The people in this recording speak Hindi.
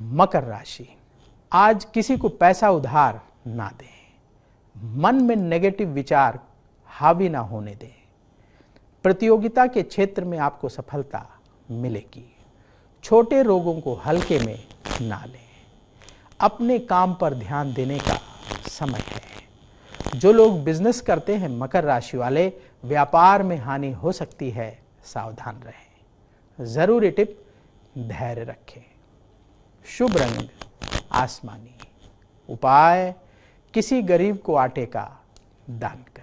मकर राशि। आज किसी को पैसा उधार ना दें। मन में नेगेटिव विचार हावी ना होने दें। प्रतियोगिता के क्षेत्र में आपको सफलता मिलेगी। छोटे रोगों को हल्के में ना लें। अपने काम पर ध्यान देने का समय है। जो लोग बिज़नेस करते हैं, मकर राशि वाले, व्यापार में हानि हो सकती है, सावधान रहें। ज़रूरी टिप, धैर्य रखें। शुभ रंग आसमानी उपाय किसी गरीब को आटे का दान करें।